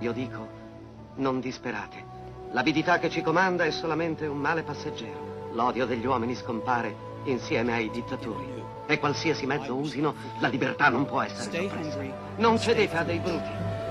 Io dico, non disperate. L'avidità che ci comanda è solamente un male passeggero. L'odio degli uomini scompare insieme ai dittatori. E qualsiasi mezzo usino, la libertà non può essere soppressa. Non cedete a dei bruti.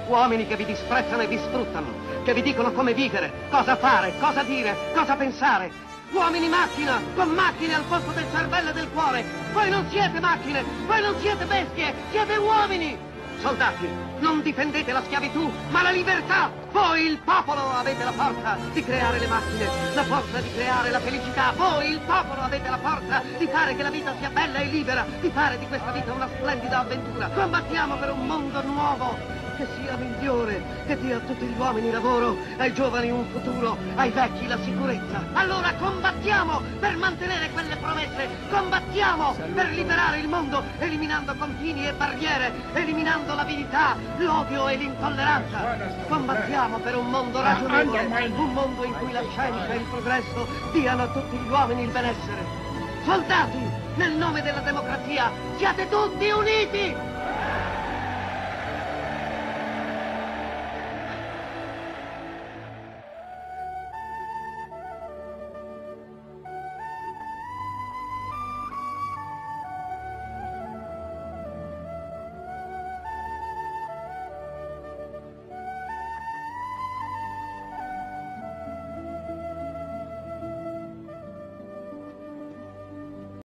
Uomini che vi disprezzano e vi sfruttano, che vi dicono come vivere, cosa fare, cosa dire, cosa pensare. Uomini macchina, con macchine al posto del cervello e del cuore. Voi non siete macchine, voi non siete bestie, siete uomini. Soldati, non difendete la schiavitù, ma la libertà! Voi, il popolo, avete la forza di creare le macchine, la forza di creare la felicità. Voi, il popolo, avete la forza di fare che la vita sia bella e libera, di fare di questa vita una splendida avventura. Combattiamo per un mondo nuovo, che sia migliore, che dia a tutti gli uomini lavoro, ai giovani un futuro, ai vecchi la sicurezza. Allora combattiamo per mantenere quelle promesse, combattiamo per liberare il mondo, eliminando confini e barriere, eliminando l'avidità, l'odio e l'intolleranza. Combattiamo per un mondo ragionevole, un mondo in cui la scienza e il progresso diano a tutti gli uomini il benessere. Soldati, nel nome della democrazia, siate tutti uniti!